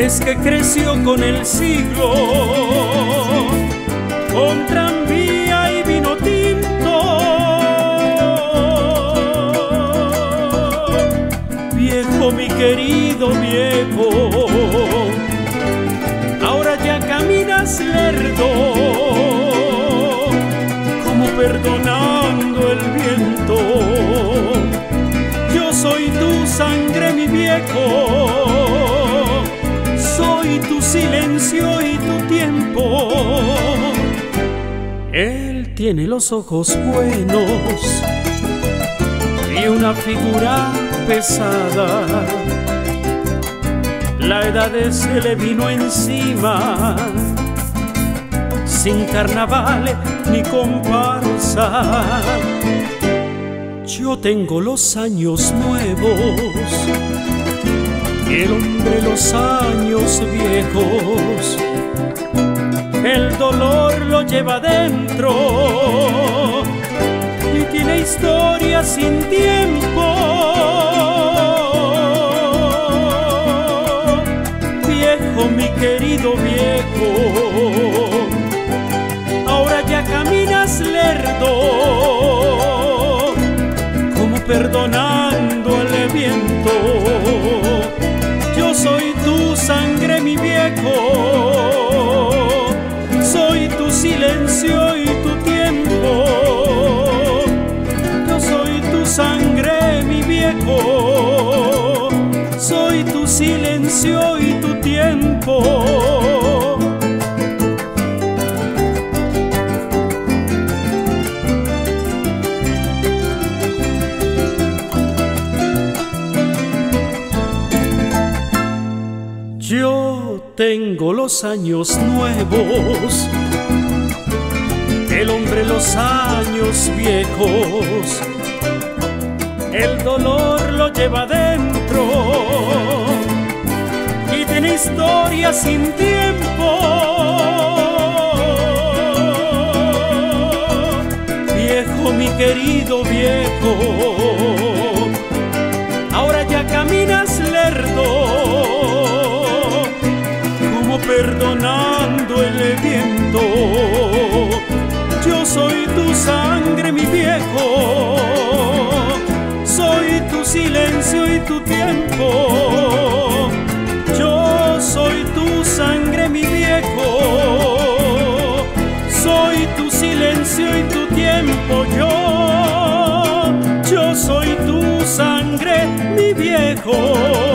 es que creció con el siglo, tu silencio y tu tiempo. Él tiene los ojos buenos y una figura pesada. La edad se le vino encima, sin carnaval ni comparsa. Yo tengo los años nuevos el hombre los años viejos, el dolor lo lleva dentro y tiene historia sin tiempo. Viejo, mi querido viejo, ahora ya caminas lerdo, sangre, mi viejo. Soy tu silencio y tu tiempo. Yo soy tu sangre, mi viejo. Soy tu silencio y tu tiempo. Tengo los años nuevos, el hombre los años viejos, el dolor lo lleva dentro. Y tiene historia sin tiempo. Viejo, mi querido viejo, Yo soy tu sangre, mi viejo, soy tu silencio y tu tiempo. Yo soy tu sangre, mi viejo, soy tu silencio y tu tiempo. Yo, yo soy tu sangre, mi viejo